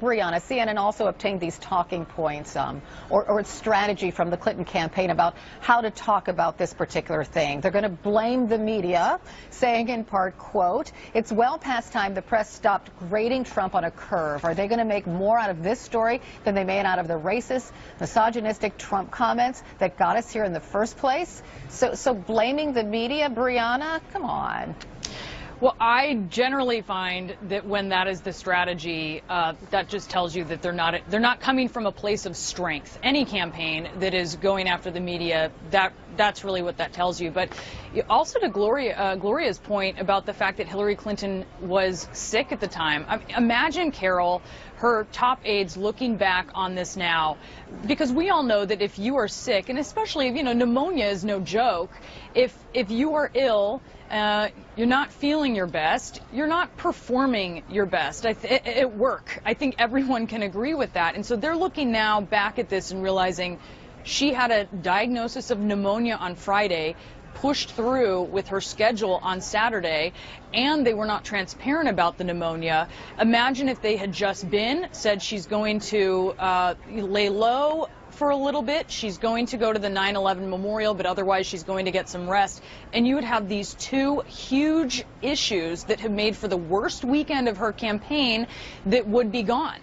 Brianna, CNN also obtained these talking points um, or, or strategy from the Clinton campaign about how to talk about this particular thing. They're going to blame the media, saying in part, quote, it's well past time the press stopped grading Trump on a curve. Are they going to make more out of this story than they made out of the racist, misogynistic Trump comments that got us here in the first place? So, so blaming the media, Brianna, come on. Well, I generally find that when that is the strategy, uh, that just tells you that they're not they're not coming from a place of strength. Any campaign that is going after the media, that that's really what that tells you. But also to Gloria uh, Gloria's point about the fact that Hillary Clinton was sick at the time. I mean, imagine Carol, her top aides looking back on this now, because we all know that if you are sick, and especially if you know pneumonia is no joke, if if you are ill uh, you're not feeling your best, you're not performing your best at work. I think everyone can agree with that. And so they're looking now back at this and realizing she had a diagnosis of pneumonia on Friday, pushed through with her schedule on Saturday, and they were not transparent about the pneumonia. Imagine if they had just been, said she's going to uh, lay low, for a little bit. She's going to go to the 9-11 memorial, but otherwise she's going to get some rest. And you would have these two huge issues that have made for the worst weekend of her campaign that would be gone.